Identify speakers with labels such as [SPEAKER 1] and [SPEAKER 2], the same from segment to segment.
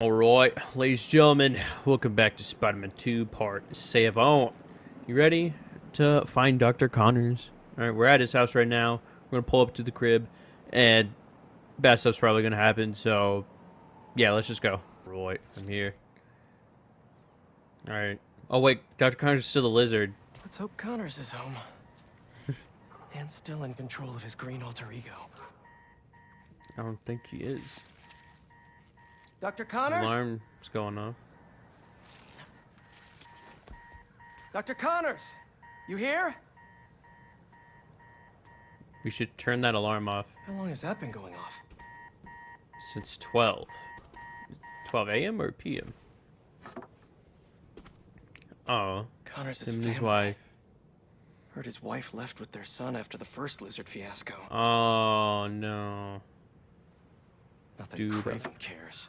[SPEAKER 1] Alright, ladies and gentlemen, welcome back to Spider-Man 2 Part Save On. You ready to find Dr. Connors? Alright, we're at his house right now. We're gonna pull up to the crib, and bad stuff's probably gonna happen, so yeah, let's just go. Right, I'm here. Alright. Oh wait, Dr. Connors is still the lizard.
[SPEAKER 2] Let's hope Connors is home. and still in control of his green alter ego.
[SPEAKER 1] I don't think he is.
[SPEAKER 2] Dr. Connors?
[SPEAKER 1] Alarm's going off.
[SPEAKER 2] Dr. Connors! You here?
[SPEAKER 1] We should turn that alarm off
[SPEAKER 2] How long has that been going off?
[SPEAKER 1] since 12. 12 a.m. or p.m.? Oh,
[SPEAKER 2] Connors'
[SPEAKER 1] him
[SPEAKER 2] family.
[SPEAKER 1] his wife.
[SPEAKER 2] Heard his wife left with their son after the first lizard fiasco.
[SPEAKER 1] Oh no.
[SPEAKER 2] Not that
[SPEAKER 1] dude.
[SPEAKER 2] Kraven cares.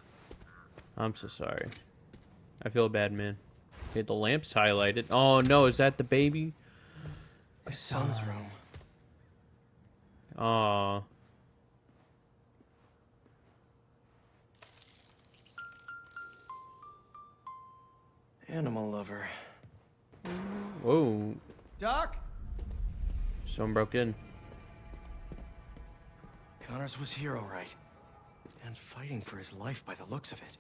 [SPEAKER 1] I'm so sorry. I feel bad, man. Okay, the lamp's highlighted. Oh no, is that the baby?
[SPEAKER 2] His son's room.
[SPEAKER 1] Oh.
[SPEAKER 2] Animal lover.
[SPEAKER 1] Whoa.
[SPEAKER 2] Doc?
[SPEAKER 1] Someone broke in.
[SPEAKER 2] Connors was here, all right. And fighting for his life by the looks of it.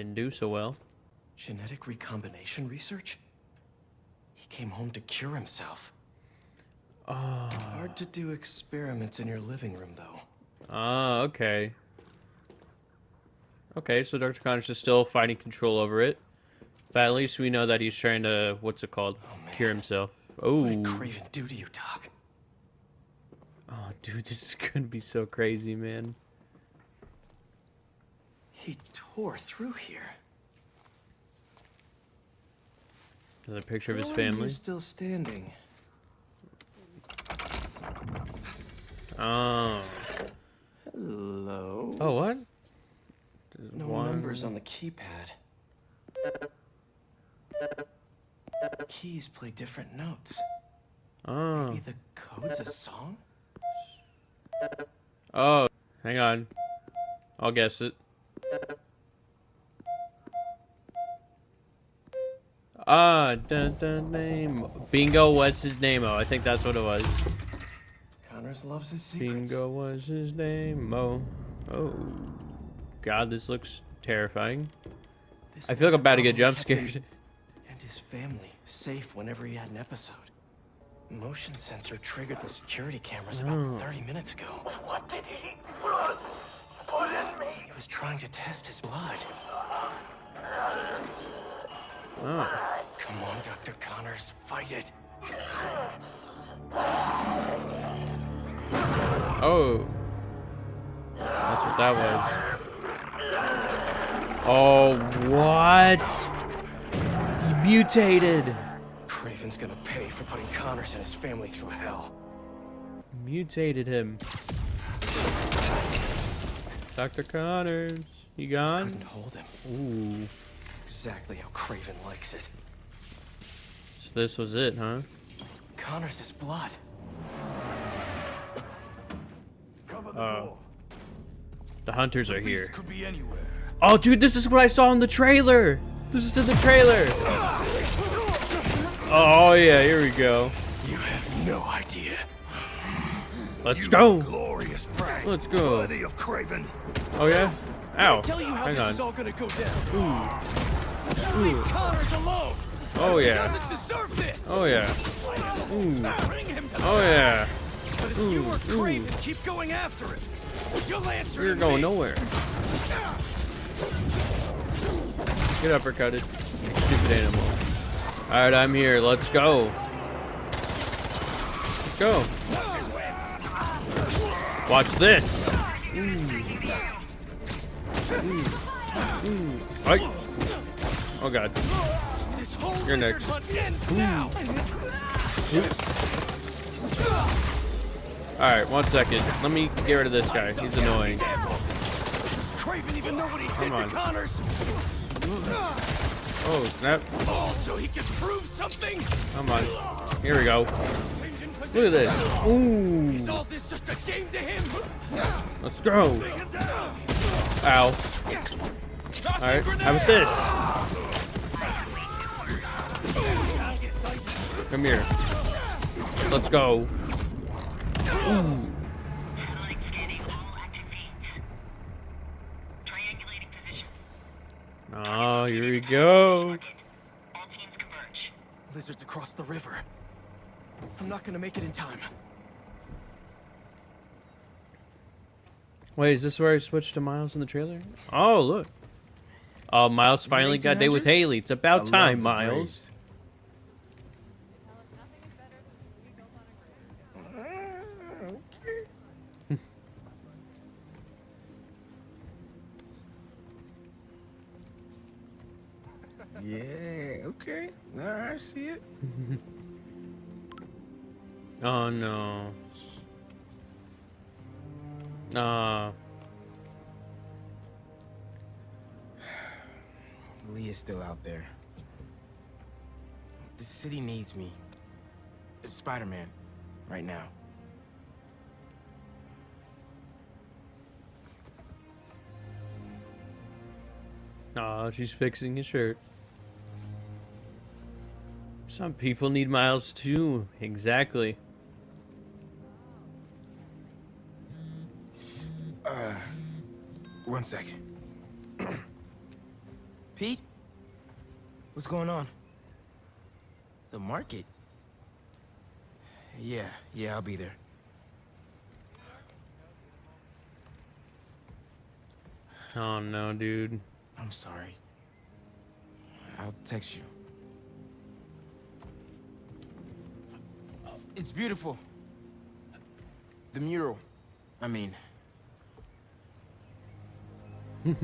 [SPEAKER 1] Didn't do so well.
[SPEAKER 2] Genetic recombination research? He came home to cure himself.
[SPEAKER 1] Oh.
[SPEAKER 2] Hard to do experiments in your living room, though.
[SPEAKER 1] Ah, okay. Okay, so Dr. Connors is still fighting control over it. But at least we know that he's trying to, what's it called?
[SPEAKER 2] Oh.
[SPEAKER 1] Cure himself. Oh.
[SPEAKER 2] What did Kraven do to you, Doc?
[SPEAKER 1] Oh, dude, this is gonna be so crazy, man.
[SPEAKER 2] He tore through here.
[SPEAKER 1] Another picture of his family.
[SPEAKER 2] You still standing.
[SPEAKER 1] Oh.
[SPEAKER 2] Hello.
[SPEAKER 1] Oh, what? There's
[SPEAKER 2] no
[SPEAKER 1] one-
[SPEAKER 2] numbers on the keypad. Keys play different notes.
[SPEAKER 1] Oh.
[SPEAKER 2] Maybe the code's a song?
[SPEAKER 1] Oh. Hang on. I'll guess it. Ah, dun, dun, name. Bingo was his name. Oh, I think that's what it was.
[SPEAKER 2] Connors loves his secrets.
[SPEAKER 1] Bingo was his name. Oh. Oh. God, this looks terrifying.
[SPEAKER 2] This
[SPEAKER 1] I feel like I'm about to get
[SPEAKER 2] probably
[SPEAKER 1] jump scared.
[SPEAKER 2] And his family safe whenever he had an episode. Motion sensor triggered the security cameras about
[SPEAKER 1] Oh.
[SPEAKER 2] 30 minutes ago.
[SPEAKER 3] What did he put in me?
[SPEAKER 2] He was trying to test his blood.
[SPEAKER 1] Oh.
[SPEAKER 2] Come on, Dr. Connors, fight it.
[SPEAKER 1] Oh. That's what that was. Oh, what? He mutated.
[SPEAKER 2] Kraven's gonna pay for putting Connors and his family through hell.
[SPEAKER 1] Mutated him. Dr. Connors, you gone?
[SPEAKER 2] Couldn't hold him.
[SPEAKER 1] Ooh.
[SPEAKER 2] Exactly how Kraven likes it.
[SPEAKER 1] So this was it, huh?
[SPEAKER 2] Connors' blood.
[SPEAKER 3] Cover the
[SPEAKER 1] Oh.
[SPEAKER 3] door.
[SPEAKER 1] The hunters are here.
[SPEAKER 3] could be anywhere.
[SPEAKER 1] Oh, dude, this is what I saw in the trailer. This is in the trailer. Ah! Oh, yeah, here we go.
[SPEAKER 2] You have no idea.
[SPEAKER 1] Let's
[SPEAKER 3] You
[SPEAKER 1] go.
[SPEAKER 3] Glorious prank.
[SPEAKER 1] Let's go.
[SPEAKER 3] Worthy of Kraven.
[SPEAKER 1] Oh, yeah? Ow.
[SPEAKER 4] tell you how
[SPEAKER 1] Hang
[SPEAKER 4] this
[SPEAKER 1] on.
[SPEAKER 4] is all gonna go down.
[SPEAKER 1] Ooh.
[SPEAKER 4] Connors alone.
[SPEAKER 1] Oh,
[SPEAKER 4] He
[SPEAKER 1] yeah.
[SPEAKER 4] doesn't deserve this.
[SPEAKER 1] Oh, yeah. Ooh.
[SPEAKER 4] Bring him to
[SPEAKER 1] Oh, yeah.
[SPEAKER 4] But if you
[SPEAKER 1] Ooh,
[SPEAKER 4] or
[SPEAKER 1] ooh.
[SPEAKER 4] Kraven keep going after him, you'll answer
[SPEAKER 1] You're going
[SPEAKER 4] me.
[SPEAKER 1] nowhere. Get uppercutted. Stupid animal. Alright, I'm here. Let's go. Let's go. Watch this. Ooh. Ooh. Ooh. Oh god. You're next.
[SPEAKER 4] hunt ends now.
[SPEAKER 1] Alright, one second. Let me get rid of this guy. He's annoying.
[SPEAKER 4] Does Kraven even know what he
[SPEAKER 1] Come on. Oh, snap.
[SPEAKER 4] All so he can prove something?
[SPEAKER 1] Come on. Here we go. Look at this. Ooh.
[SPEAKER 4] Is all this just a game to him?
[SPEAKER 1] Let's go.
[SPEAKER 4] Take it down.
[SPEAKER 1] Ow. All right, how about this? Come here. Let's go. Ooh.
[SPEAKER 5] Satellite scanning all active feeds. Triangulating position.
[SPEAKER 1] Oh, here we go.
[SPEAKER 5] All teams converge.
[SPEAKER 2] Lizards across the river. I'm not gonna make it in time.
[SPEAKER 1] Wait, is this where I switched to Miles in the trailer? Oh, look. Oh, Miles finally got a date with Hailey. It's about
[SPEAKER 2] love
[SPEAKER 1] time, Miles.
[SPEAKER 2] Yeah, okay. All right, I see it.
[SPEAKER 1] Oh no. Uh,
[SPEAKER 6] Li is still out there. The city needs me. It's Spider-Man, right now.
[SPEAKER 1] oh, she's fixing his shirt. Some people need Miles too. Exactly.
[SPEAKER 6] One second. Pete? What's going on? The market? Yeah, yeah, I'll be there.
[SPEAKER 1] Oh no, dude.
[SPEAKER 6] I'm sorry. I'll text you. It's beautiful. The mural. I mean,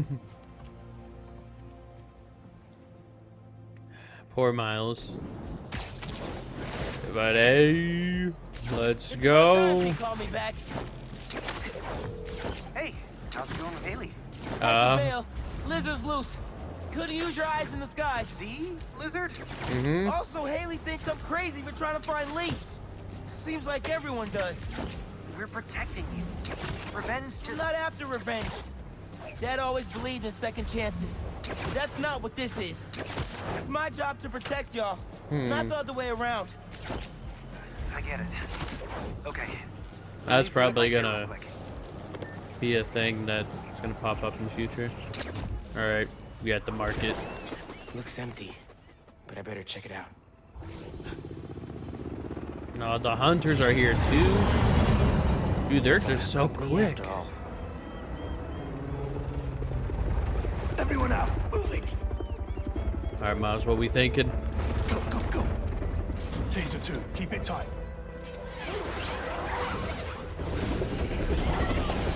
[SPEAKER 1] Poor Miles. But hey, let's go.
[SPEAKER 7] Call me back.
[SPEAKER 8] Hey, how's it going with Hailey?
[SPEAKER 7] That's
[SPEAKER 1] Uh.
[SPEAKER 7] Lizard's loose. Couldn't use your eyes in the skies.
[SPEAKER 8] The lizard?
[SPEAKER 1] mhm.
[SPEAKER 7] Also, Hailey thinks I'm crazy for trying to find Li. Seems like everyone does.
[SPEAKER 8] We're protecting you. Revenge
[SPEAKER 7] She's
[SPEAKER 8] just
[SPEAKER 7] not after revenge. Dad always believed in second chances. But That's not what this is. It's my job to protect y'all, not
[SPEAKER 1] Hmm.
[SPEAKER 7] the other way around.
[SPEAKER 8] I get it. Okay.
[SPEAKER 1] That's probably
[SPEAKER 8] plug my kit
[SPEAKER 1] gonna be a thing that's gonna pop up in the future. All right, we got the market.
[SPEAKER 6] looks empty, but I better check it out.
[SPEAKER 1] No, the hunters are here too. Dude, they're just so
[SPEAKER 2] Company
[SPEAKER 1] quick.
[SPEAKER 2] After all.
[SPEAKER 3] Everyone out. Move it.
[SPEAKER 1] All right, Miles, what we thinking?
[SPEAKER 3] Go, go, go. Taser two. Keep it tight.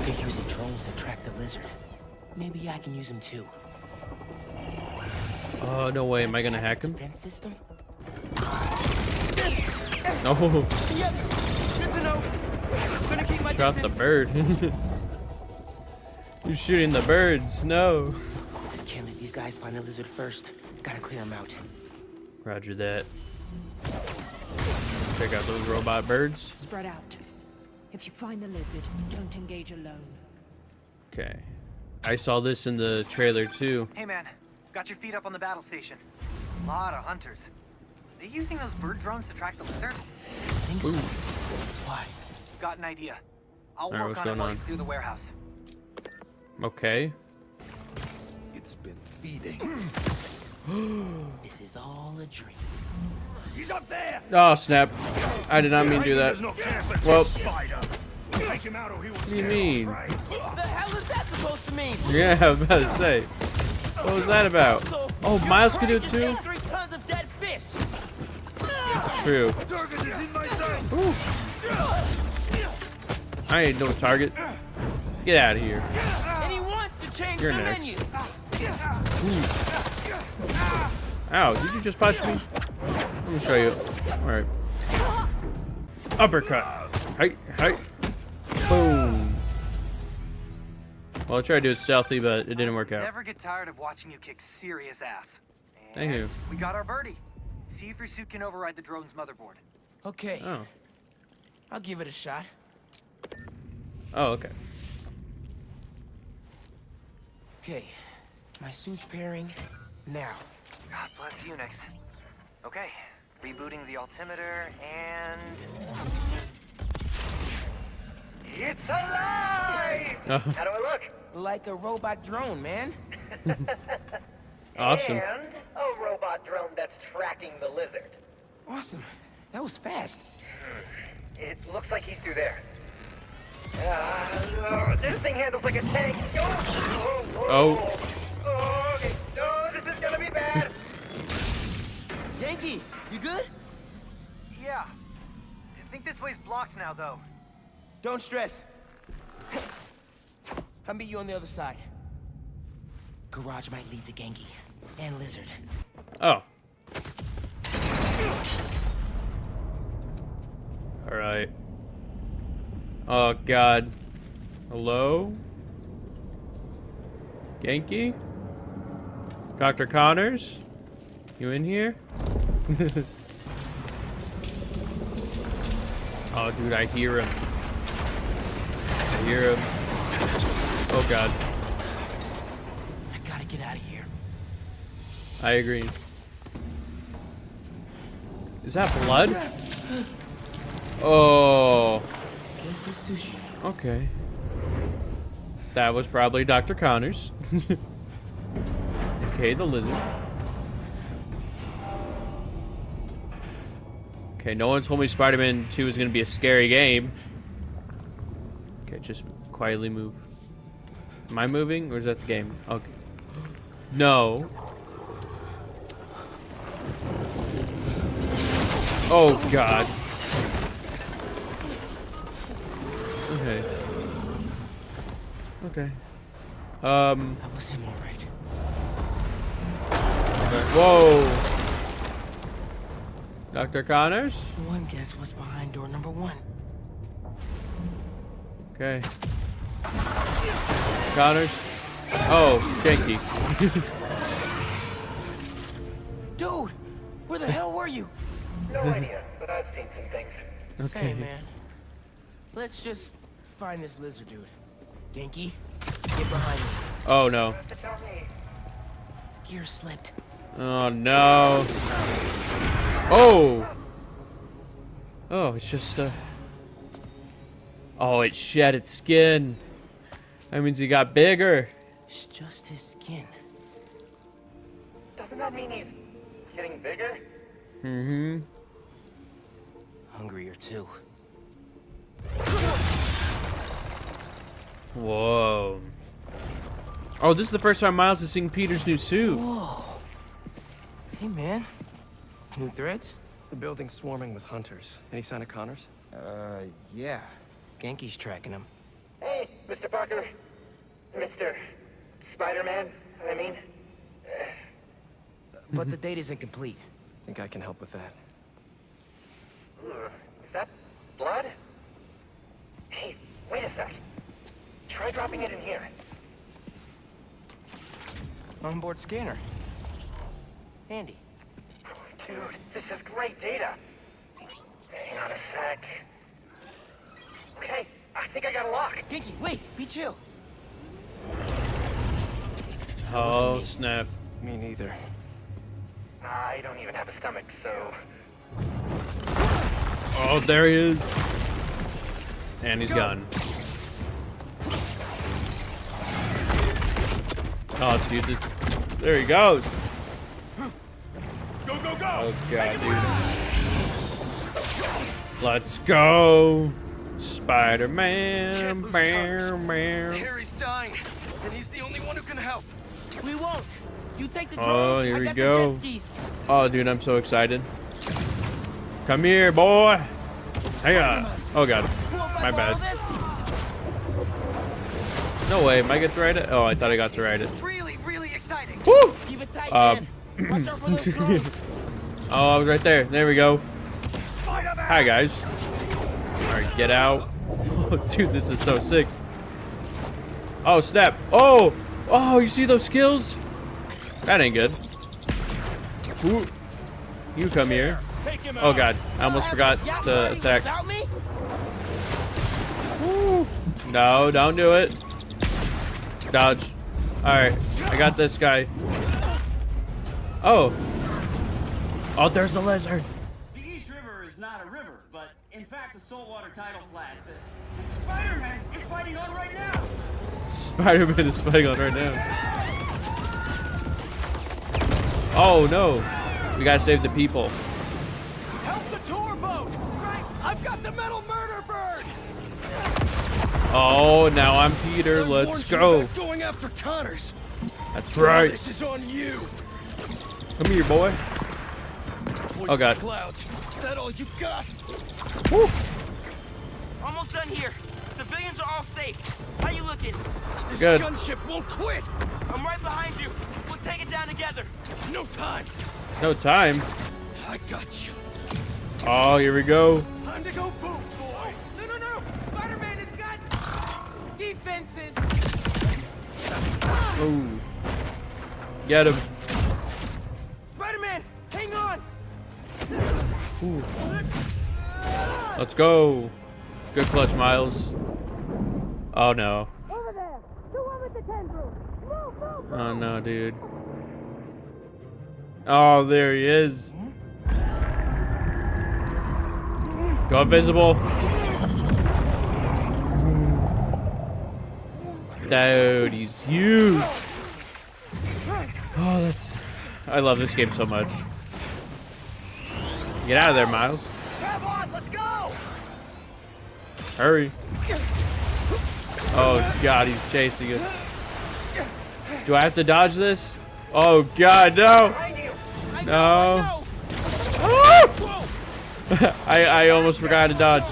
[SPEAKER 2] They're using drones to track the lizard. Maybe I can use them too.
[SPEAKER 1] Oh no way, am I gonna hack him?
[SPEAKER 2] Defense system?
[SPEAKER 1] No,
[SPEAKER 7] Yep. Good to know. Gonna keep my
[SPEAKER 1] shot the bird. You're shooting the birds. No.
[SPEAKER 2] Can't let these guys find the lizard first. Gotta clear them out.
[SPEAKER 1] Roger that. Check out those robot birds.
[SPEAKER 9] Spread out. If you find the lizard, don't engage alone.
[SPEAKER 1] Okay. I saw this in the trailer too.
[SPEAKER 8] Hey man, got your feet up on the battle station. A Lot of hunters. They using those bird drones to track the lizard?
[SPEAKER 2] I think so. Why?
[SPEAKER 8] Got an idea. I'll
[SPEAKER 1] Alright,
[SPEAKER 8] work
[SPEAKER 1] what's
[SPEAKER 8] on it
[SPEAKER 1] going
[SPEAKER 8] while
[SPEAKER 1] on?
[SPEAKER 8] through the warehouse.
[SPEAKER 1] Okay.
[SPEAKER 4] It's been feeding.
[SPEAKER 2] This is all a dream.
[SPEAKER 3] He's up there.
[SPEAKER 1] Oh snap! I did not mean to do that.
[SPEAKER 3] There's no care for
[SPEAKER 1] Well-
[SPEAKER 3] this him out or he will
[SPEAKER 1] What do you mean?
[SPEAKER 3] prey.
[SPEAKER 7] The hell is that supposed to mean?
[SPEAKER 1] Yeah, I was about to say. What was that about? Oh, Miles could do it too?
[SPEAKER 7] ate Three tons of dead fish.
[SPEAKER 1] It's true.
[SPEAKER 3] Target is in my zone.
[SPEAKER 1] I ain't no target. Get out of here.
[SPEAKER 7] And he wants to change
[SPEAKER 1] You're next.
[SPEAKER 7] Menu.
[SPEAKER 1] Ow, did you just punch me? Let me show you. Alright. Uppercut. Hey, hey. Boom. Well, I tried to do it stealthy, but it didn't work out.
[SPEAKER 8] Never get tired of watching you kick serious ass.
[SPEAKER 1] Thank you.
[SPEAKER 8] We got our birdie. See if your suit can override the drone's motherboard.
[SPEAKER 7] Okay,
[SPEAKER 1] Oh.
[SPEAKER 7] I'll give it a shot.
[SPEAKER 1] Oh, okay.
[SPEAKER 7] Okay, my suit's pairing now.
[SPEAKER 8] God bless Unix. Okay, rebooting the altimeter and
[SPEAKER 3] It's alive! How do I look?
[SPEAKER 7] Like a robot drone, man.
[SPEAKER 1] Awesome.
[SPEAKER 3] And a robot drone that's tracking the lizard.
[SPEAKER 7] Awesome. That was fast.
[SPEAKER 3] It looks like he's through there. Uh, this thing handles like a tank. Oh,
[SPEAKER 1] Oh.
[SPEAKER 3] oh, okay. oh, this is gonna be bad.
[SPEAKER 7] Ganke, you good?
[SPEAKER 8] yeah. I think this way's blocked now, though.
[SPEAKER 7] Don't stress. I'll meet you on the other side. Garage might lead to Ganke and Lizard.
[SPEAKER 1] Oh. All right. Oh God. Hello. Ganke. Dr. Connors. You in here? oh, dude, I hear him. I hear him. Oh God.
[SPEAKER 7] I gotta get out of here.
[SPEAKER 1] I agree. Is that blood? Oh,
[SPEAKER 7] Guess it's sushi.
[SPEAKER 1] okay. That was probably Dr. Connors. okay, the lizard. Okay, no one told me Spider-Man 2 is going to be a scary game. Okay, just quietly move. Am I moving, or is that the game? Okay. No. Oh, God. Okay. Okay. Um.
[SPEAKER 7] That was him, all right.
[SPEAKER 1] Whoa. Dr. Connors?
[SPEAKER 7] One guess what's behind door number one.
[SPEAKER 1] Okay. Connors? Oh, Ganke.
[SPEAKER 7] Dude, where the hell were you?
[SPEAKER 3] No idea, but I've seen some things.
[SPEAKER 1] Okay.
[SPEAKER 7] Say, man. Let's just find this lizard dude. Ganke, get behind me.
[SPEAKER 1] Oh, no.
[SPEAKER 7] Gear slipped.
[SPEAKER 1] Oh, no. Oh! Oh, it's just, uh... Oh, it shed its skin. That means he got bigger.
[SPEAKER 7] It's just his skin.
[SPEAKER 3] Doesn't that mean he's getting bigger?
[SPEAKER 1] Mm-hmm.
[SPEAKER 7] Hungrier too.
[SPEAKER 1] Whoa. Oh, this is the first time Miles has seen Peter's new suit.
[SPEAKER 7] Whoa. Hey, man. New threats?
[SPEAKER 2] The building's swarming with hunters. Any sign of Connors?
[SPEAKER 7] Uh, yeah. Ganke's tracking him.
[SPEAKER 3] Hey, Mr. Parker. Mr. Spider-Man, I mean.
[SPEAKER 7] But the data's incomplete.
[SPEAKER 2] Think I can help with that.
[SPEAKER 3] Is that blood? Hey, wait a sec. Try dropping it in here.
[SPEAKER 7] Onboard scanner. Handy.
[SPEAKER 3] Dude, this is great data. Hang on a sec. Okay, I think I got a lock.
[SPEAKER 7] Ganke, wait, be chill.
[SPEAKER 1] Oh, snap.
[SPEAKER 2] Me neither.
[SPEAKER 3] I don't even have a stomach, so...
[SPEAKER 1] Oh, there he is. And he's gone. Oh, dude, this. There he goes.
[SPEAKER 6] Go, go, go!
[SPEAKER 1] Oh, God, dude. Let's go. Spider Man.
[SPEAKER 6] lose
[SPEAKER 1] Meow, meow.
[SPEAKER 6] Harry's dying, and he's the only one who can help.
[SPEAKER 7] We won't. You take the drone.
[SPEAKER 1] Oh, here
[SPEAKER 7] I
[SPEAKER 1] we go.
[SPEAKER 7] The jet skis.
[SPEAKER 1] Oh, dude, I'm so excited. Come here, boy. Hang on. Oh, God.
[SPEAKER 7] Who if I
[SPEAKER 1] My bad. No way. Am I get to ride it? Oh, I thought I got to ride it.
[SPEAKER 8] Really, really exciting.
[SPEAKER 1] Woo!
[SPEAKER 7] Keep it tight,
[SPEAKER 1] Uh,
[SPEAKER 7] man. Watch out for those drones.
[SPEAKER 1] Oh, I was right there. There we go. Hi, guys. Alright, get out. Oh, dude, this is so sick. Oh, snap. Oh! Oh, you see those skills? That ain't good. Ooh. You come here. Oh. God. I almost forgot to attack.
[SPEAKER 7] Me?
[SPEAKER 1] No, don't do it. Dodge. Alright, I got this guy. Oh. Oh, there's a lizard.
[SPEAKER 10] The East River is not a river, but in fact a saltwater tidal flat. But Spider-Man is fighting on right now.
[SPEAKER 1] Spider-Man is fighting on right now. Oh no. We gotta save the people.
[SPEAKER 6] Help the tour boat! Right! I've got the metal murder bird!
[SPEAKER 1] Oh, now I'm Peter. Let's go.
[SPEAKER 6] Going after Connors.
[SPEAKER 1] That's right.
[SPEAKER 6] This is on you.
[SPEAKER 1] Come here, boy.
[SPEAKER 6] Poison
[SPEAKER 1] God.
[SPEAKER 6] Clouds. Is that all you got?
[SPEAKER 7] Almost done here. Civilians are all safe. How you looking?
[SPEAKER 6] This
[SPEAKER 1] Good.
[SPEAKER 6] gunship won't quit.
[SPEAKER 7] I'm right behind you. We'll take it down together.
[SPEAKER 6] No time.
[SPEAKER 1] No time.
[SPEAKER 6] I got you.
[SPEAKER 1] Oh, here we go.
[SPEAKER 6] Time to go boom, boys.
[SPEAKER 7] No, no, no. Spider-Man has got defenses.
[SPEAKER 1] Ooh. Get him. Ooh. Let's go. Good clutch, Miles. Oh no.
[SPEAKER 7] Over there. The one with the tendrils. Move, move.
[SPEAKER 1] Oh no, dude. Oh, there he is. Go invisible. Dude, he's huge. Oh, that's. I love this game so much. Get out of there, Miles.
[SPEAKER 3] Grab on, let's go!
[SPEAKER 1] Hurry. Oh god, he's chasing us. Do I have to dodge this? Oh god, no! No. I, I almost forgot to dodge.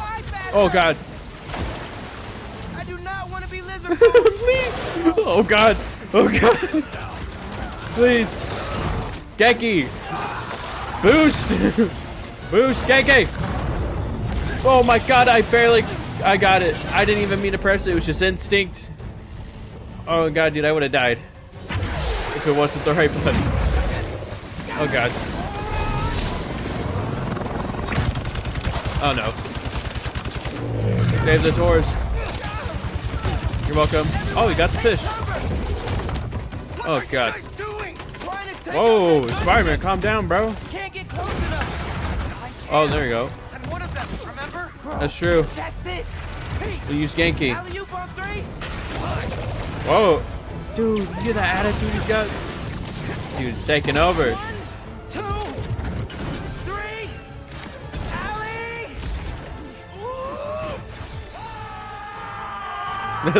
[SPEAKER 1] Oh god.
[SPEAKER 7] I do not want to be lizard.
[SPEAKER 1] Please! Oh god! Oh god! Please! Ganke! Boost! Boost, Ganke! Oh my god, I barely... I got it. I didn't even mean to press it. It was just instinct. Oh god, dude, I would have died. If it wasn't the right button. Oh god. Oh no. Save the doors. You're welcome. Oh, we got the fish. Oh god.
[SPEAKER 7] Trying to take
[SPEAKER 1] Whoa, Spider-Man, calm down, bro.
[SPEAKER 7] Can't get close enough.
[SPEAKER 1] Oh, there you go.
[SPEAKER 8] And one of them, remember?
[SPEAKER 1] That's true.
[SPEAKER 7] That's it. Pete,
[SPEAKER 1] We use Ganke.
[SPEAKER 7] alley-oop on three.
[SPEAKER 1] Whoa. Dude, you hear that attitude he's got? Dude, it's taking over.
[SPEAKER 7] One, two, three. Alley.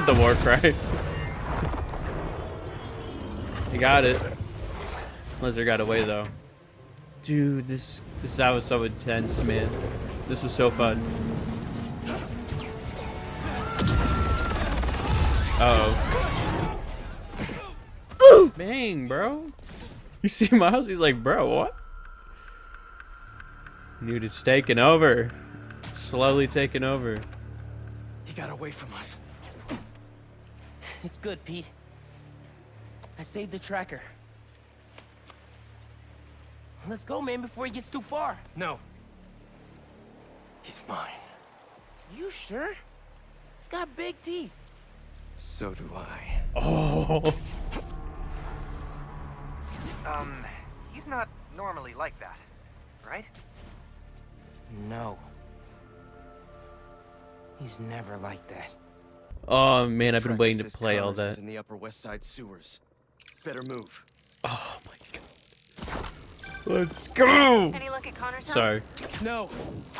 [SPEAKER 1] The war cry. He got it. Lizard got away though. Dude, this this that was so intense, man. This was so fun. Uh oh. Bang, bro. You see Miles? He's like, bro, what? Dude, it's taking over. Slowly taking over.
[SPEAKER 6] He got away from us.
[SPEAKER 7] It's good, Pete. I saved the tracker. Let's go, man, before he gets too far.
[SPEAKER 6] No. He's mine.
[SPEAKER 7] You sure? He's got big teeth.
[SPEAKER 6] So do I.
[SPEAKER 1] Oh.
[SPEAKER 8] Um, he's not normally like that, right?
[SPEAKER 7] No. He's never like that.
[SPEAKER 1] Oh man, I've been waiting to play all
[SPEAKER 6] Connors
[SPEAKER 1] that.
[SPEAKER 6] in the Upper West Side sewers. Better move.
[SPEAKER 1] Oh my god. Let's go!
[SPEAKER 11] Any look at Connor's house?
[SPEAKER 1] Sorry.
[SPEAKER 6] No,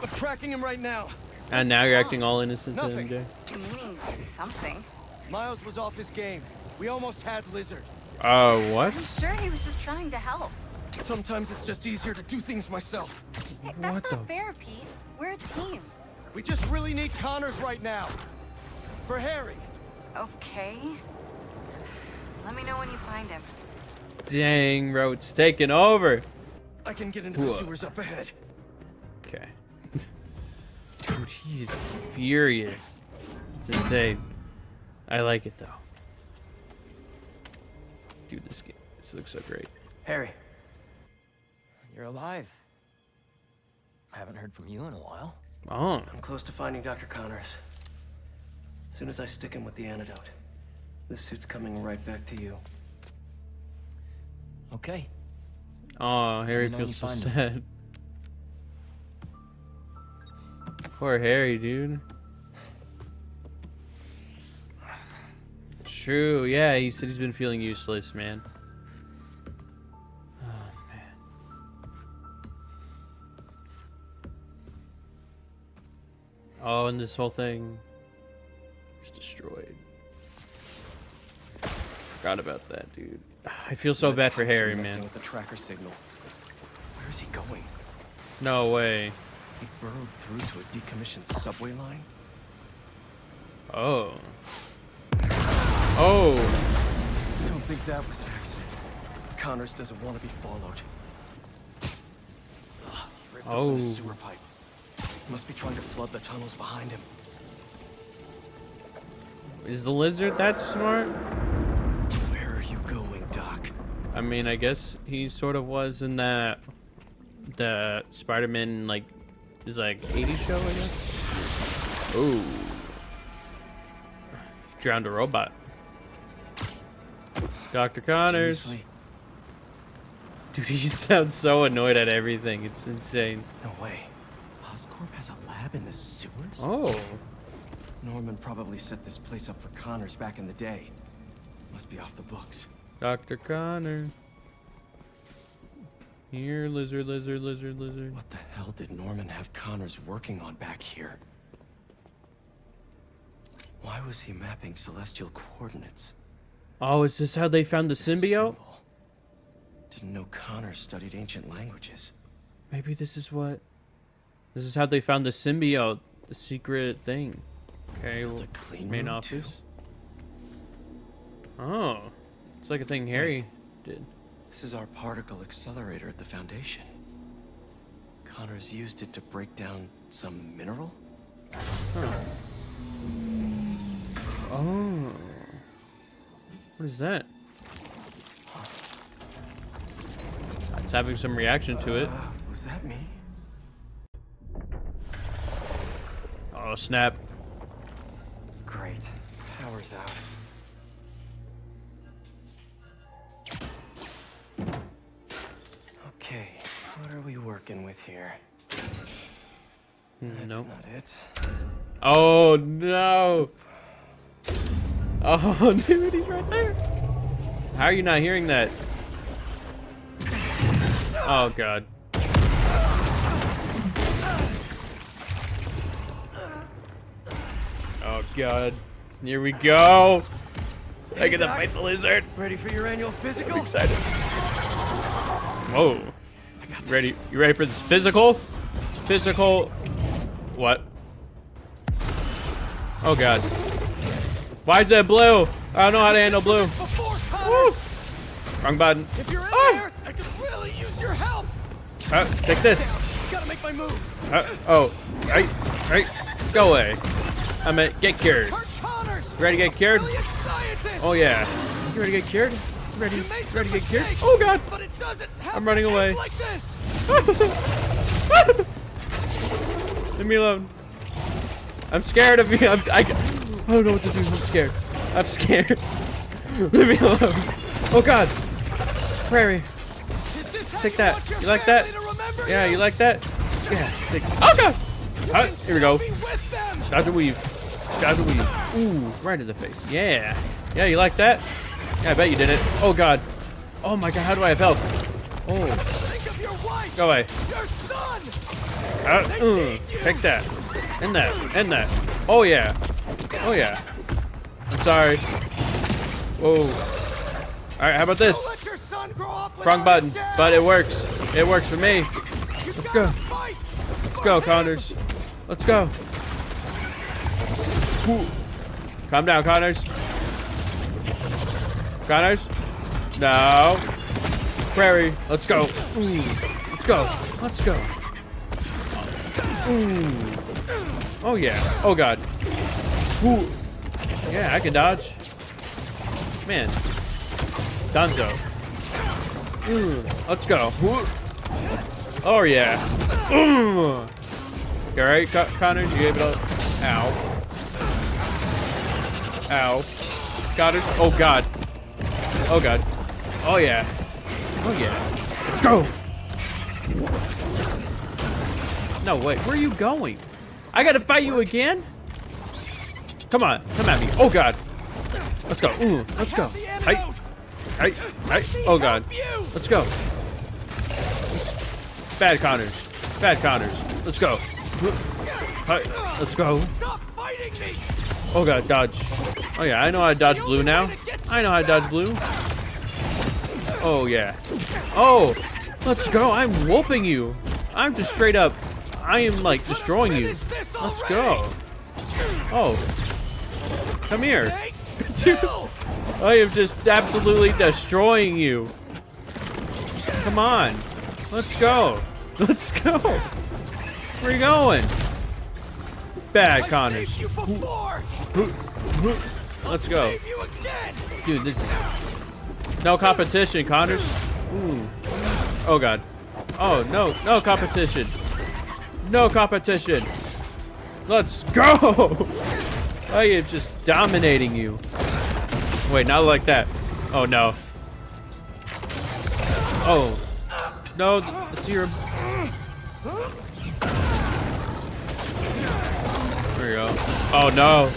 [SPEAKER 6] I'm tracking him right now.
[SPEAKER 1] And now you're acting all innocent to
[SPEAKER 6] Nothing.
[SPEAKER 1] MJ.
[SPEAKER 11] Meaning something.
[SPEAKER 6] Miles was off his game. We almost had Lizard.
[SPEAKER 1] Oh, what?
[SPEAKER 11] I'm sure he was just trying to help.
[SPEAKER 6] Sometimes it's just easier to do things myself.
[SPEAKER 11] Hey, that's
[SPEAKER 1] What
[SPEAKER 11] not
[SPEAKER 1] the-
[SPEAKER 11] fair, Pete. We're a team.
[SPEAKER 6] We just really need Connors right now. For Harry.
[SPEAKER 11] Okay. Let me know when you find him.
[SPEAKER 1] Dang, bro, it's taking over.
[SPEAKER 6] I can get into the sewers up ahead.
[SPEAKER 1] Okay. Dude, he is furious. It's insane. I like it though. Dude, this game, this looks so great.
[SPEAKER 2] Harry,
[SPEAKER 7] You're alive. I haven't heard from you in a while.
[SPEAKER 1] Oh,
[SPEAKER 2] I'm close to finding Dr. Connors. As soon as I stick him with the antidote, this suit's coming right back to you. Okay.
[SPEAKER 1] Oh, Harry
[SPEAKER 2] Let me know when
[SPEAKER 1] feels so sad. Poor Harry, dude. True, yeah, he said he's been feeling useless, man. Oh, man. Oh, and this whole thing was destroyed. Forgot about that, dude. I feel so bad for Harry, man.
[SPEAKER 2] With the tracker signal. Where is he going?
[SPEAKER 1] No way.
[SPEAKER 2] He burrowed through to a decommissioned subway line?
[SPEAKER 1] Oh. Oh.
[SPEAKER 2] Don't think that was an accident. Connors doesn't want to be followed. Ugh, he ripped open
[SPEAKER 1] Oh.
[SPEAKER 2] sewer pipe. He must be trying to flood the tunnels behind him.
[SPEAKER 1] Is the lizard that smart? I mean, I guess he sort of was in that the Spider-Man like is like 80s show, I guess. Ooh. Drowned a robot. Dr. Connors.
[SPEAKER 2] Seriously?
[SPEAKER 1] Dude, he sounds so annoyed at everything. It's insane.
[SPEAKER 2] No way. Oscorp has a lab in the sewers?
[SPEAKER 1] Oh.
[SPEAKER 2] Norman probably set this place up for Connors back in the day. Must be off the books.
[SPEAKER 1] Dr. Connor. Here, lizard, lizard, lizard, lizard.
[SPEAKER 2] What the hell did Norman have Connors working on back here? Why was he mapping celestial coordinates?
[SPEAKER 1] Oh, is this how they found the symbiote?
[SPEAKER 2] Didn't know Connors studied ancient languages.
[SPEAKER 1] Maybe this is what. This is how they found the symbiote, the secret thing. Okay, well,
[SPEAKER 2] clean
[SPEAKER 1] main office. Oh, it's like a thing Harry did.
[SPEAKER 2] This is our particle accelerator at the Foundation. Connors used it to break down some mineral?
[SPEAKER 1] Oh, what is that? It's having some reaction to it.
[SPEAKER 2] Uh, was that me?
[SPEAKER 1] Oh snap!
[SPEAKER 2] Great. Power's out. What are we working with here? That's
[SPEAKER 1] Nope.
[SPEAKER 2] not it.
[SPEAKER 1] Oh no! Oh, dude, he's right there. How are you not hearing that? Oh god. Oh god. Here we go. I get to fight the lizard.
[SPEAKER 2] Ready for your annual physical?
[SPEAKER 1] I'm excited. Whoa. Ready? You ready for this physical? Physical. What? Oh god. Why is that blue? I don't know how to handle blue. Woo! Wrong button.
[SPEAKER 6] If you're in
[SPEAKER 1] Oh!
[SPEAKER 6] there, I could really use your help!
[SPEAKER 1] Uh, take this.
[SPEAKER 6] Gotta make my move!
[SPEAKER 1] Uh, oh. Right. Right. Go away. I'm at get cured.
[SPEAKER 6] Curt
[SPEAKER 1] Ready to get cured? Oh yeah. You ready to get cured? Ready?
[SPEAKER 6] You made some
[SPEAKER 1] Ready to get
[SPEAKER 6] mistakes,
[SPEAKER 1] Oh god.
[SPEAKER 6] But it doesn't
[SPEAKER 1] I'm running away.
[SPEAKER 6] like this!
[SPEAKER 1] Leave me alone. I'm scared of you. I'm, I, I don't know what to do. I'm scared. I'm scared. Leave me alone. Oh God. Prairie.
[SPEAKER 6] Is this how
[SPEAKER 1] Take
[SPEAKER 6] you
[SPEAKER 1] that. You like that?
[SPEAKER 6] family to remember
[SPEAKER 1] Yeah, you
[SPEAKER 6] you
[SPEAKER 1] like that? Yeah. Take. Oh God. Here we go. Dodge a weave. Dodge a weave. Ooh, right in the face. Yeah. Yeah, you like that? Yeah, I bet you did it. Oh God. Oh my God. How do I have health? Oh. Go away.
[SPEAKER 6] Your son!
[SPEAKER 1] Uh, uh, take that. And that. And that. Oh yeah. Oh yeah. I'm sorry. Whoa. Alright, how about this? Wrong button. But it works. It works for me. Let's go. Let's go, Connors. Let's go. Calm down, Connors. Connors? No. Prairie. Let's go. Ooh. Let's go. Let's go. Ooh. Oh yeah. Oh god. Ooh. Yeah, I can dodge. Man. Dunzo. Ooh. Let's go. Ooh. Oh yeah. Ooh. Alright, Co- Connors? You able to? Ow. Ow. Connors? Oh god. Oh god. Oh yeah. Oh yeah. Let's go. No, wait. Where are you going? I gotta fight you again? Come on. Come at me. Oh, God. Let's go. Ooh, let's go. Hey. Hey. Hey. Oh, God. Let's go. Bad Connors. Bad Connors. Let's go. Hey. Let's go.
[SPEAKER 6] Stop fighting me!
[SPEAKER 1] Oh, God. Dodge. Oh, yeah. I know how to dodge blue now. I know how to dodge blue. Oh, yeah. Oh, let's go. I'm whooping you. I'm just straight up. I am like destroying you. Let's go. Oh. Come here. Dude, I am just absolutely destroying you. Come on. Let's go. Let's go. Where are you going? Bad Connors. Let's go. Dude, this is no competition, Connors. Ooh. Oh god. Oh no, no competition. No competition. Let's go. I am just dominating you. Wait, not like that. Oh no. Oh. No, the serum. There you go. Oh no.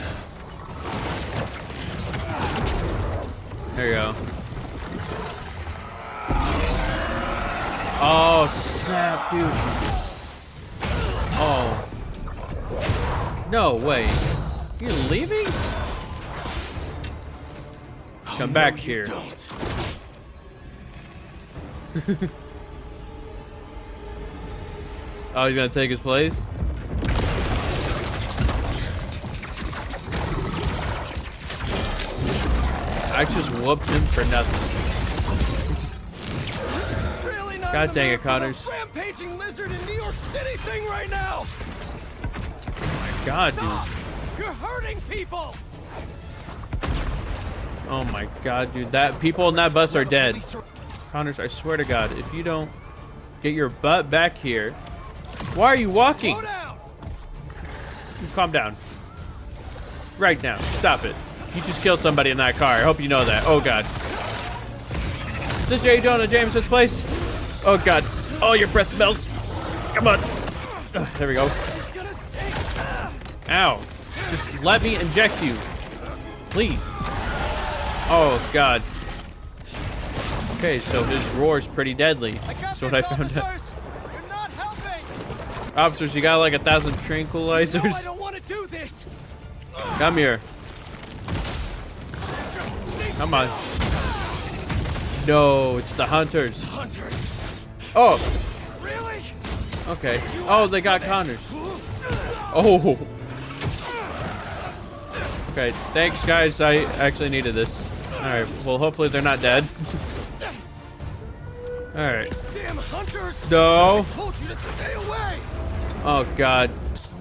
[SPEAKER 1] There you go. Oh, snap, dude. Oh. No way. You're leaving? Come oh, back here. oh, he's gonna take his place? I just whooped him for nothing. Really not God dang it, Connors.
[SPEAKER 6] Rampaging lizard in New York City thing right now.
[SPEAKER 1] Oh my God, dude.
[SPEAKER 6] You're hurting people.
[SPEAKER 1] Oh my God, dude. That people in that bus are dead. Connors, I swear to God, if you don't get your butt back here, why are you walking? Calm down. Right now. Stop it. You just killed somebody in that car. I hope you know that. Oh God. Is this J. Jonah Jameson's place? Oh god. Oh, your breath smells. Come on. Uh, there we go. Ow. Just let me inject you. Please. Oh god. Okay, so his roar is pretty deadly. That's what I found out. Officers, you got like a thousand tranquilizers.
[SPEAKER 6] No, I don't want to do this.
[SPEAKER 1] Come here. Come on. No, it's the hunters.
[SPEAKER 6] Hunters.
[SPEAKER 1] Oh.
[SPEAKER 6] Really?
[SPEAKER 1] Okay. Oh, they got Connors. Oh. Okay, thanks guys. I actually needed this. Alright, well hopefully they're not dead. Alright.
[SPEAKER 6] Damn hunters!
[SPEAKER 1] No.
[SPEAKER 6] Told you to stay away!
[SPEAKER 1] Oh god.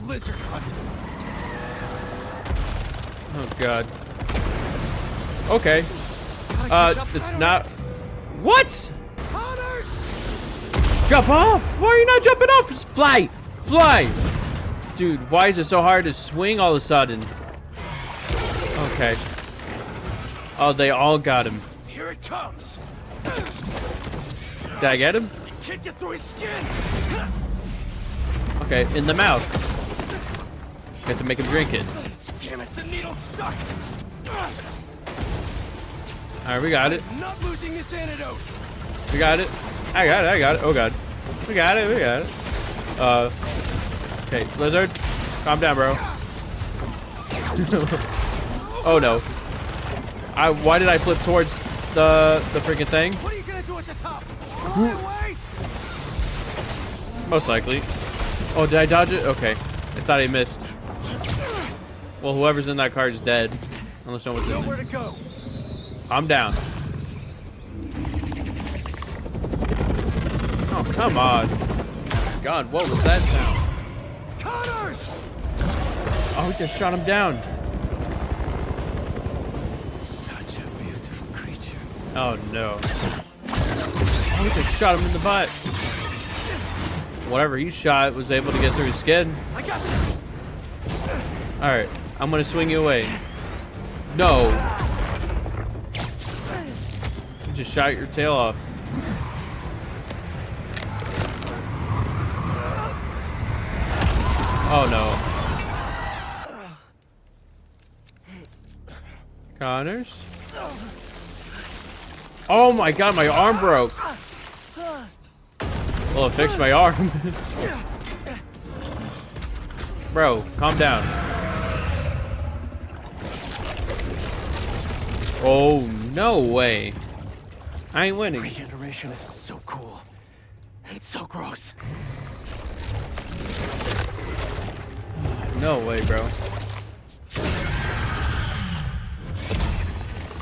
[SPEAKER 6] Lizard hunt.
[SPEAKER 1] Oh god. Okay. Uh, it's not. What? Jump off! Why are you not jumping off? Just fly! Fly! Dude, why is it so hard to swing all of a sudden? Okay. Oh, they all got him.
[SPEAKER 6] Here it comes.
[SPEAKER 1] Did I get him?
[SPEAKER 6] Can't get through his skin.
[SPEAKER 1] Okay, in the mouth. Have to make him drink it.
[SPEAKER 6] Damn it, the needle's stuck.
[SPEAKER 1] Alright, we got it.
[SPEAKER 6] Not losing this antidote.
[SPEAKER 1] We got it. I got it, I got it. Oh god. We got it, we got it. Uh Okay, lizard. Calm down, bro. oh no. I why did I flip towards the the freaking thing?
[SPEAKER 6] What are you gonna do at the top? Throw it away?
[SPEAKER 1] Most likely. Oh, did I dodge it? Okay. I thought I missed. Well, whoever's in that car is dead. Unless someone's in
[SPEAKER 6] Nowhere
[SPEAKER 1] there.
[SPEAKER 6] to go.
[SPEAKER 1] I'm down. Oh, come on. God, what was that sound?
[SPEAKER 6] Connors!
[SPEAKER 1] Oh, we just shot him down.
[SPEAKER 6] Such a beautiful creature.
[SPEAKER 1] Oh, no. Oh, we just shot him in the butt. Whatever he shot was able to get through his skin.
[SPEAKER 6] I got you.
[SPEAKER 1] Alright, I'm gonna swing you away. No just shot your tail off. Oh no. Connors? Oh my god, my arm broke. Well, it fixed my arm. Bro, calm down. Oh, no way. I ain't winning.
[SPEAKER 2] Regeneration is so cool. And so gross.
[SPEAKER 1] No way, bro.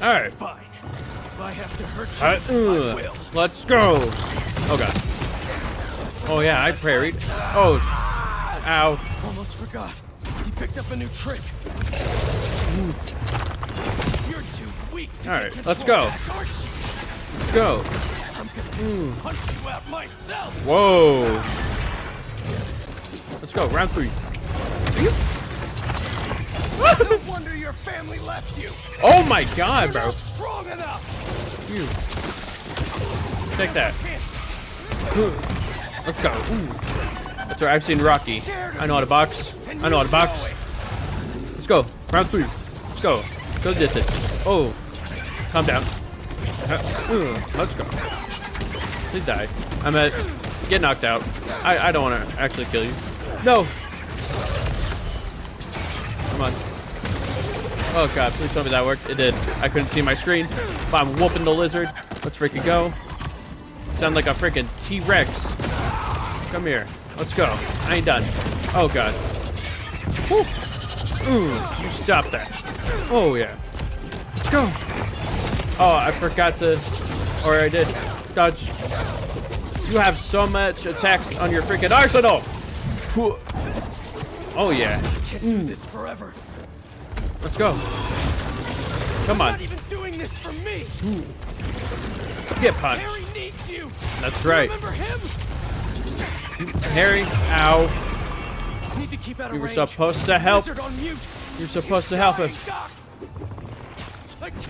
[SPEAKER 1] Alright.
[SPEAKER 2] Fine. If I have to hurt you,
[SPEAKER 1] Alright,
[SPEAKER 2] I will.
[SPEAKER 1] Let's go. Oh god. Oh yeah, I parried. Oh. Ow.
[SPEAKER 2] Almost forgot. He picked up a new trick. You're too weak to
[SPEAKER 1] Alright, let's go.
[SPEAKER 2] Back, aren't you?
[SPEAKER 1] Let's go.
[SPEAKER 2] I'm gonna punch you out myself.
[SPEAKER 1] Whoa. Let's go. Round three.
[SPEAKER 2] no wonder your family left you.
[SPEAKER 1] Oh my god, bro.
[SPEAKER 2] Strong enough.
[SPEAKER 1] You. Take that. Let's go. Ooh. That's right. I've seen Rocky. I know how to box. I know how to box. Let's go. Round three. Let's go. Go distance. Oh. Calm down. Uh, Let's go. Please die. I'm at. Get knocked out. I, I don't want to actually kill you. No. Come on. Oh god, please tell me that worked. It did. I couldn't see my screen. But I'm whooping the lizard. Let's freaking go. Sound like a freaking T-Rex. Come here. Let's go. I ain't done. Oh god. Whew. Ooh, you stop that. Oh yeah. Let's go. Oh, I forgot to, or I did. Dodge. You have so much attacks on your freaking arsenal. Whew. Oh yeah.
[SPEAKER 2] Can't do this forever.
[SPEAKER 1] Let's go. Come on.
[SPEAKER 2] Not even doing this for me.
[SPEAKER 1] Get punched.
[SPEAKER 2] Harry needs you.
[SPEAKER 1] That's right.
[SPEAKER 2] Remember him?
[SPEAKER 1] Harry, ow.
[SPEAKER 2] Need to keep out of
[SPEAKER 1] You were
[SPEAKER 2] range.
[SPEAKER 1] supposed to help. You're supposed to help him.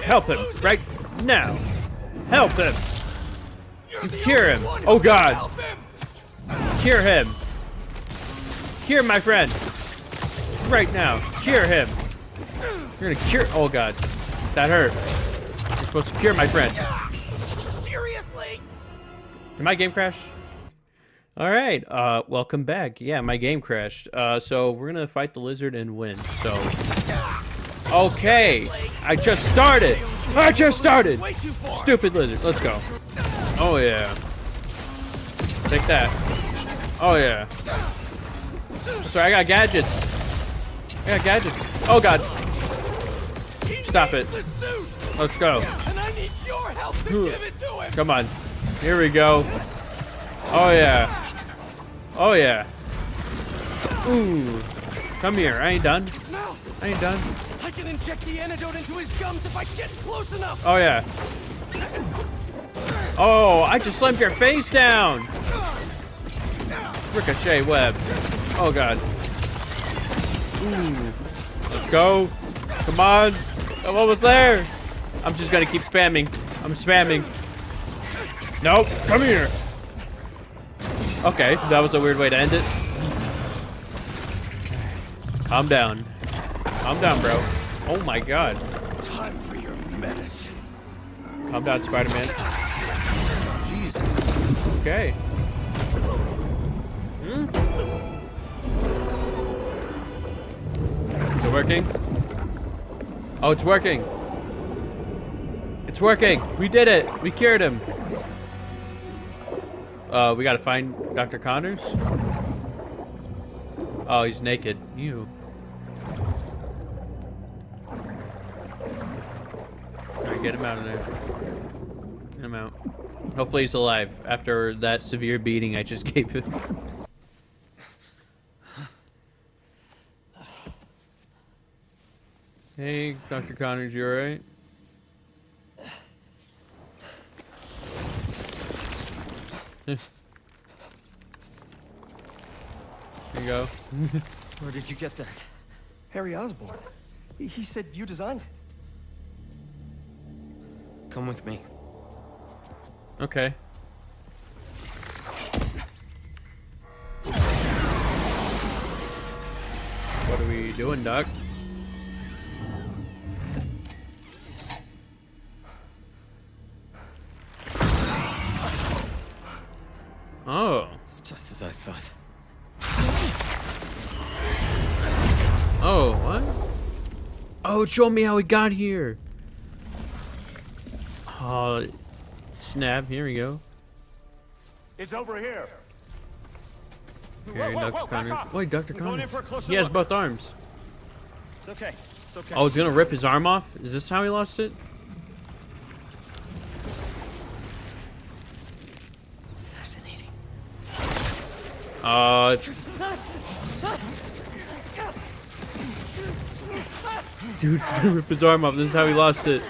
[SPEAKER 1] Help him right now. Help him.
[SPEAKER 2] You're
[SPEAKER 1] You
[SPEAKER 2] the
[SPEAKER 1] cure him. Oh god. Cure him. Cure my friend. Right now. Cure him. You're gonna cure. Oh god. That hurt. You're supposed to cure my friend.
[SPEAKER 2] Seriously?
[SPEAKER 1] Did my game crash? All right. Uh, welcome back. Yeah, my game crashed. Uh, so we're gonna fight the lizard and win. So. Okay. I just started. I just started. Stupid lizard. Let's go. Oh yeah. Take that. Oh yeah. Sorry. I got gadgets. I got gadgets. Oh god. Stop it. Let's go.
[SPEAKER 2] him.
[SPEAKER 1] Come on. Here we go. Oh yeah. Oh yeah. Ooh. Come here. I ain't done. I ain't done.
[SPEAKER 2] Can inject the antidote into his gums if I get close enough.
[SPEAKER 1] Oh yeah. Oh, I just slammed your face down. Ricochet web. Oh god. Ooh. Let's go. Come on. Oh, I'm almost there. I'm just gonna keep spamming. I'm spamming. Nope. Come here. Okay, that was a weird way to end it. Calm down. Calm down, bro. Oh my god.
[SPEAKER 2] Time for your medicine.
[SPEAKER 1] Calm down, Spider-Man. Jesus. Okay. Hmm? Is it working? Oh, it's working. It's working. We did it. We cured him. Uh, we gotta find Dr. Connors. Oh, he's naked. You. Get him out of there. Get him out. Hopefully he's alive after that severe beating I just gave him. Hey, Dr. Connors, you alright? Here you go.
[SPEAKER 2] Where did you get that? Harry Osborn. He, he said you designed it. Come with me.
[SPEAKER 1] Okay. What are we doing, Doc? Oh.
[SPEAKER 12] It's just as I thought.
[SPEAKER 1] Oh, what? Oh, show me how he got here. Oh, snap. Here we go.
[SPEAKER 4] It's over here.
[SPEAKER 1] Okay,
[SPEAKER 4] whoa,
[SPEAKER 1] Dr.
[SPEAKER 4] whoa, back
[SPEAKER 1] Connors.
[SPEAKER 4] off.
[SPEAKER 1] Wait, Dr.
[SPEAKER 4] I'm going in
[SPEAKER 1] Connors.
[SPEAKER 4] for a closer
[SPEAKER 1] He has
[SPEAKER 4] look.
[SPEAKER 1] both arms.
[SPEAKER 4] It's okay. It's okay.
[SPEAKER 1] Oh, he's gonna rip his arm off? Is this how he lost it?
[SPEAKER 12] Fascinating.
[SPEAKER 1] Uh, dude's gonna rip his arm off. This is how he lost it.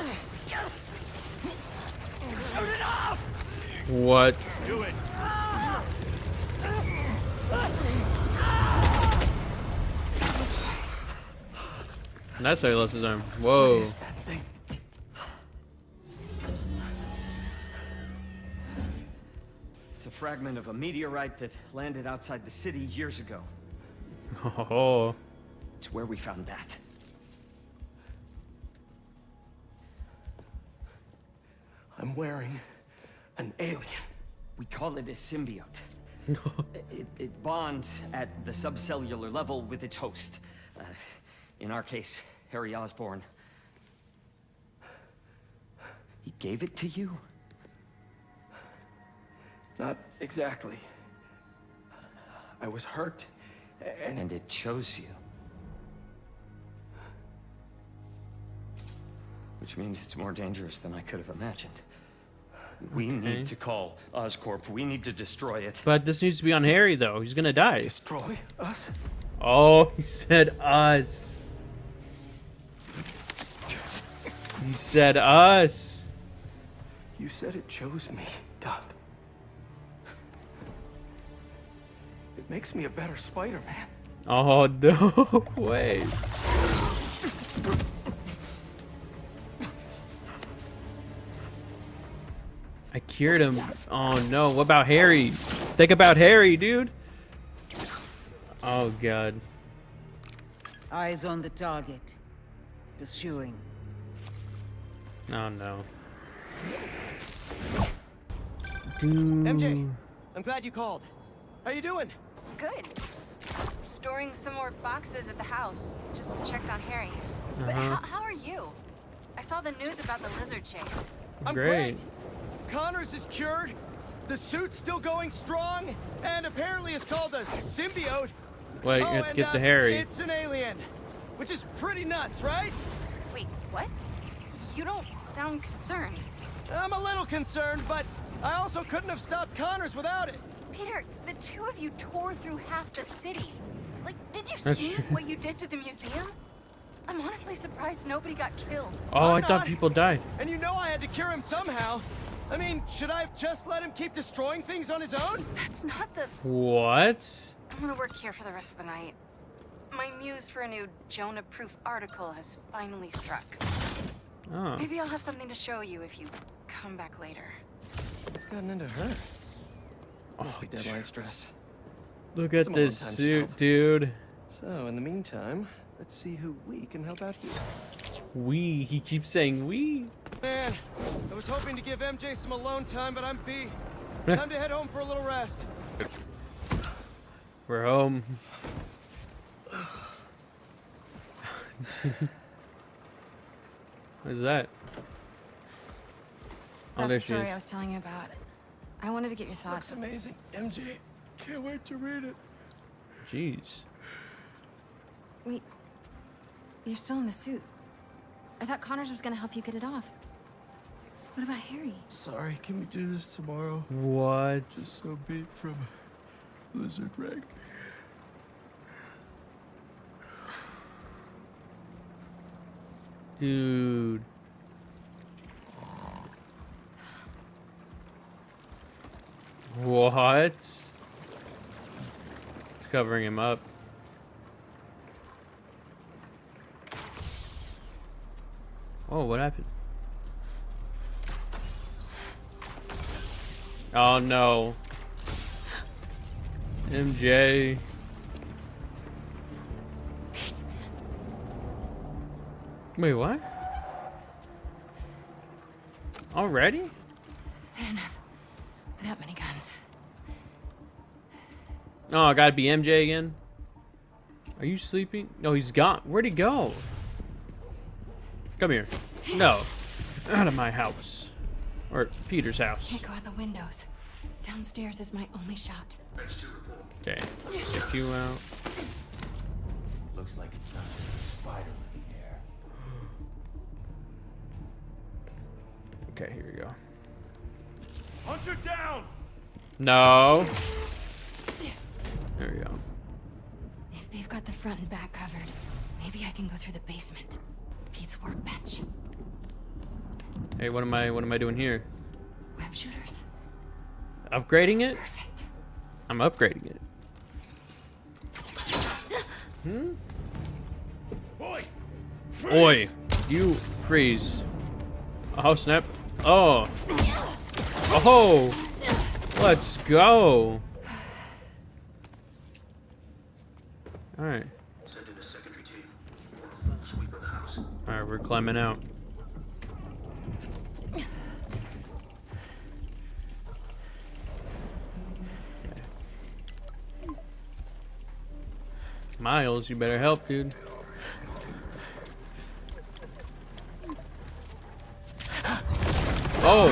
[SPEAKER 1] What?
[SPEAKER 4] Do it.
[SPEAKER 1] That's how he lost his arm. Whoa.
[SPEAKER 12] Is that thing? It's a fragment of a meteorite that landed outside the city years ago.
[SPEAKER 1] Oh.
[SPEAKER 12] It's where we found that.
[SPEAKER 2] I'm wearing an alien.
[SPEAKER 12] We call it a symbiote. it, it bonds at the subcellular level with its host. Uh, in our case, Harry Osborn. He gave it to you?
[SPEAKER 2] Not exactly. I was hurt, and,
[SPEAKER 12] And it chose you. Which means it's more dangerous than I could have imagined. We
[SPEAKER 1] Okay.
[SPEAKER 12] need to call Oscorp. We need to destroy it.
[SPEAKER 1] But this needs to be on Harry, though. He's gonna die.
[SPEAKER 2] destroy us.
[SPEAKER 1] Oh, he said us. He said us.
[SPEAKER 2] You said it chose me, Doc. It makes me a better Spider-Man.
[SPEAKER 1] Oh, no way. I cured him. Oh, no. What about Harry? Think about Harry, dude. Oh, God.
[SPEAKER 13] Eyes on the target. Pursuing.
[SPEAKER 1] Oh, no. Dude.
[SPEAKER 6] MJ, I'm glad you called. How are you doing?
[SPEAKER 11] Good. Storing some more boxes at the house. Just checked on Harry. But
[SPEAKER 1] Uh-huh.
[SPEAKER 11] how, how are you? I saw the news about the lizard chase.
[SPEAKER 6] I'm
[SPEAKER 1] Great.
[SPEAKER 6] Connors is cured. The suit's still going strong, and apparently it's called a symbiote.
[SPEAKER 1] Wait,
[SPEAKER 6] oh,
[SPEAKER 1] you have to
[SPEAKER 6] and,
[SPEAKER 1] get to
[SPEAKER 6] uh,
[SPEAKER 1] Harry.
[SPEAKER 6] It's an alien, which is pretty nuts, right?
[SPEAKER 11] Wait, what? You don't sound concerned.
[SPEAKER 6] I'm a little concerned, but I also couldn't have stopped Connors without it.
[SPEAKER 11] Peter, the two of you tore through half the city. Like, did you
[SPEAKER 1] That's
[SPEAKER 11] see
[SPEAKER 1] true.
[SPEAKER 11] what you did to the museum? I'm honestly surprised nobody got killed.
[SPEAKER 1] Oh, I
[SPEAKER 6] I'm
[SPEAKER 1] thought
[SPEAKER 6] not.
[SPEAKER 1] people died.
[SPEAKER 6] And you know I had to cure him somehow. I mean, should I have just let him keep destroying things on his own?
[SPEAKER 11] That's not the...
[SPEAKER 1] What?
[SPEAKER 11] I'm gonna work here for the rest of the night. My muse for a new Jonah-proof article has finally struck.
[SPEAKER 1] Oh.
[SPEAKER 11] Maybe I'll have something to show you if you come back later.
[SPEAKER 12] What's gotten into her?
[SPEAKER 2] Oh, Must
[SPEAKER 1] Oh,
[SPEAKER 2] be deadline stress.
[SPEAKER 1] Look at this suit,
[SPEAKER 2] job.
[SPEAKER 1] dude.
[SPEAKER 2] So, in the meantime, let's see who we can help out here.
[SPEAKER 1] We. He keeps saying we.
[SPEAKER 6] Man, I was hoping to give MJ some alone time, but I'm beat. Time to head home for a little rest.
[SPEAKER 1] We're home. what is that? Oh,
[SPEAKER 11] That's
[SPEAKER 1] there
[SPEAKER 11] the
[SPEAKER 1] she
[SPEAKER 11] story
[SPEAKER 1] is.
[SPEAKER 11] I was telling you about. I wanted to get your thoughts.
[SPEAKER 2] Looks amazing. MJ, can't wait to read it.
[SPEAKER 1] Jeez.
[SPEAKER 11] Wait, you're still in the suit. I thought Connors was gonna help you get it off. What about Harry?
[SPEAKER 2] Sorry, can we do this tomorrow?
[SPEAKER 1] What?
[SPEAKER 2] Just so beat from Lizard Wrangler.
[SPEAKER 1] Dude. What? It's covering him up. Oh, what happened? Oh no. MJ. Wait, what? Already?
[SPEAKER 11] They don't have that many guns.
[SPEAKER 1] Oh, I gotta be MJ again. Are you sleeping? No, he's gone. Where'd he go? Come here. No. Out of my house. Or Peter's house.
[SPEAKER 11] Can't go out the windows. Downstairs is my only shot.
[SPEAKER 1] Okay. Get you out.
[SPEAKER 4] Looks like it's not just a spider in the air.
[SPEAKER 1] Okay, here we go.
[SPEAKER 6] Hunter down!
[SPEAKER 1] No. There we go.
[SPEAKER 11] If they've got the front and back covered, maybe I can go through the basement. Pete's workbench.
[SPEAKER 1] Hey, what am I what am I doing here?
[SPEAKER 11] Web shooters.
[SPEAKER 1] Upgrading it?
[SPEAKER 11] Perfect.
[SPEAKER 1] I'm upgrading it. Hmm?
[SPEAKER 6] Oi!
[SPEAKER 1] Oi, you freeze. Oh snap. Oh. Oh. Let's go. Alright.
[SPEAKER 4] Send in a secondary team. For a full sweep of the house.
[SPEAKER 1] Alright, we're climbing out. Miles, you better help, dude. Oh!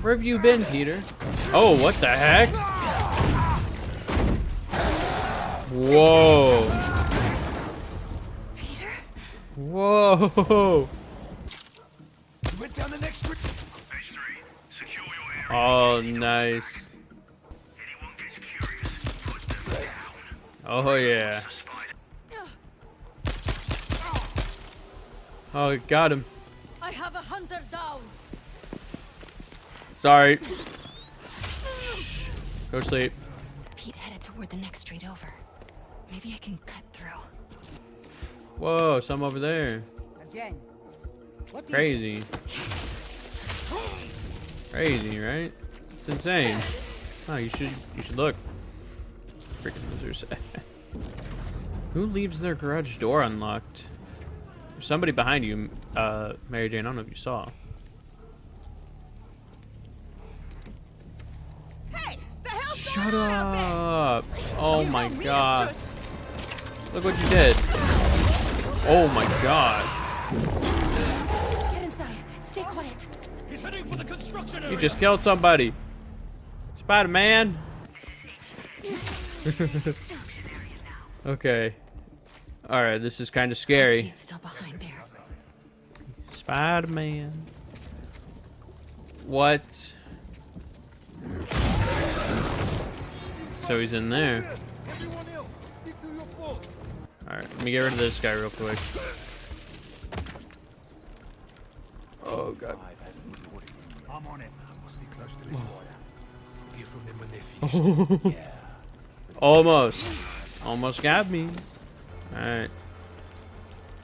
[SPEAKER 1] Where have you been, Peter? Oh, what the heck? Whoa!
[SPEAKER 4] Area.
[SPEAKER 1] Oh, nice.
[SPEAKER 4] Anyone gets curious, put them down.
[SPEAKER 1] Oh, yeah. Oh, got him.
[SPEAKER 9] I have a hunter down.
[SPEAKER 1] Sorry. Shh. Go sleep.
[SPEAKER 11] Pete headed toward the next street over. Maybe I can cut through.
[SPEAKER 1] Whoa, some over there.
[SPEAKER 9] Again. What
[SPEAKER 1] Crazy. Crazy, right? It's insane. Oh, you should you should look. Freaking losers. Who leaves their garage door unlocked? There's somebody behind you, uh, Mary Jane. I don't know if you saw.
[SPEAKER 7] Hey, the hell's
[SPEAKER 1] Shut up! Oh my god. Look what you did. Oh my god.
[SPEAKER 11] Get inside. Stay quiet.
[SPEAKER 6] He's heading for the construction area.
[SPEAKER 1] You just killed somebody. Spider-Man. okay. Alright, this is kind of scary.
[SPEAKER 11] Still behind there.
[SPEAKER 1] Spider-Man. What? So he's in there.
[SPEAKER 6] Everyone else, stick to your post.
[SPEAKER 1] Alright, let me get rid of this guy real quick. Oh god.
[SPEAKER 6] I'm on it.
[SPEAKER 4] Hear from them when they're.
[SPEAKER 1] Almost. Almost got me. Alright.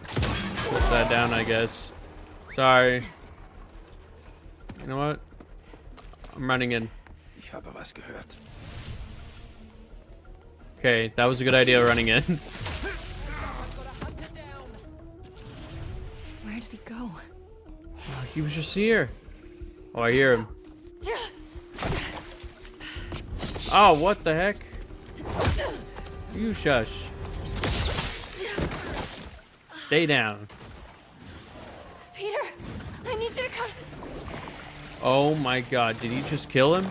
[SPEAKER 1] Push that down, I guess. Sorry. You know what? I'm running in.
[SPEAKER 4] Ich habe was gehört.
[SPEAKER 1] Okay, that was a good idea running in.
[SPEAKER 11] he go?
[SPEAKER 1] Uh, he was just here. Oh, I hear him. Oh, what the heck? You shush. Stay down.
[SPEAKER 11] Peter, I need you to come.
[SPEAKER 1] Oh my god, did he just kill him?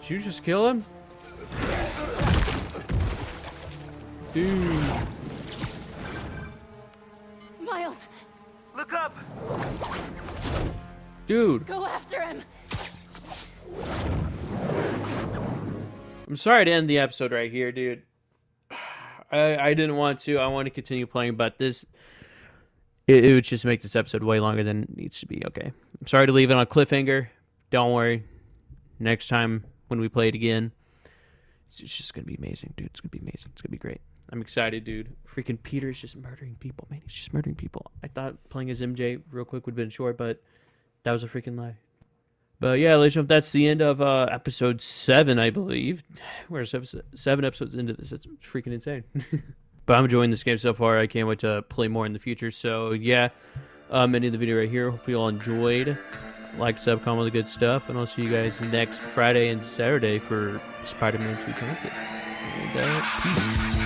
[SPEAKER 1] Did you just kill him? Dude.
[SPEAKER 7] Look up!
[SPEAKER 1] Dude,
[SPEAKER 9] go after him.
[SPEAKER 1] I'm sorry to end the episode right here, dude. I, I didn't want to. I want to continue playing, but this it, it would just make this episode way longer than it needs to be. Okay, I'm sorry to leave it on a cliffhanger. Don't worry. Next time when we play it again, it's it's just gonna be amazing, dude. It's gonna be amazing. It's gonna be great. I'm excited, dude. Freaking Peter's just murdering people, man. He's just murdering people. I thought playing as MJ real quick would have been short, but that was a freaking lie. But yeah, ladies and that's the end of uh, episode seven, I believe. We're seven, episodes into this. It's freaking insane. But I'm enjoying this game so far. I can't wait to play more in the future. So yeah, um, ending the video right here. Hopefully you all enjoyed. Like, sub, comment, all the good stuff, and I'll see you guys next Friday and Saturday for Spider-Man 2 Connected. And uh, peace.